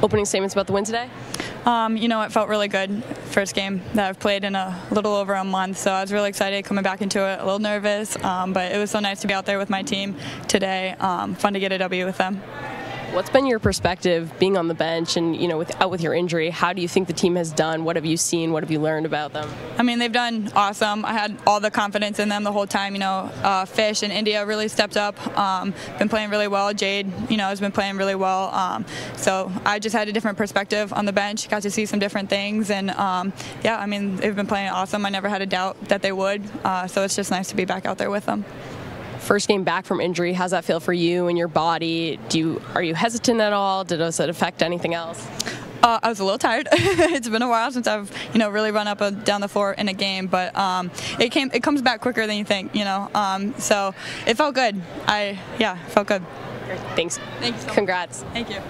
Opening statements about the win today? Um, you know, it felt really good. First game that I've played in a little over a month, so I was really excited coming back into it. A little nervous, um, but it was so nice to be out there with my team today. Um, fun to get a W with them. What's been your perspective being on the bench and you know with out with your injury? How do you think the team has done? What have you seen? What have you learned about them? I mean, they've done awesome. I had all the confidence in them the whole time. You know, uh, Fish and India really stepped up. Um, been playing really well. Jade, you know, has been playing really well. Um, so I just had a different perspective on the bench. Got to see some different things, and um, yeah, I mean, they've been playing awesome. I never had a doubt that they would. Uh, so it's just nice to be back out there with them first game back from injury, how's that feel for you and your body? Do you are you hesitant at all? Did does it affect anything else? Uh, I was a little tired. it's been a while since I've, you know, really run up and down the floor in a game, but um, it came, it comes back quicker than you think, you know. Um, so it felt good. I, yeah, felt good. Thanks. Thanks. So Congrats. Thank you.